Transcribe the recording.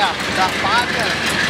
da faca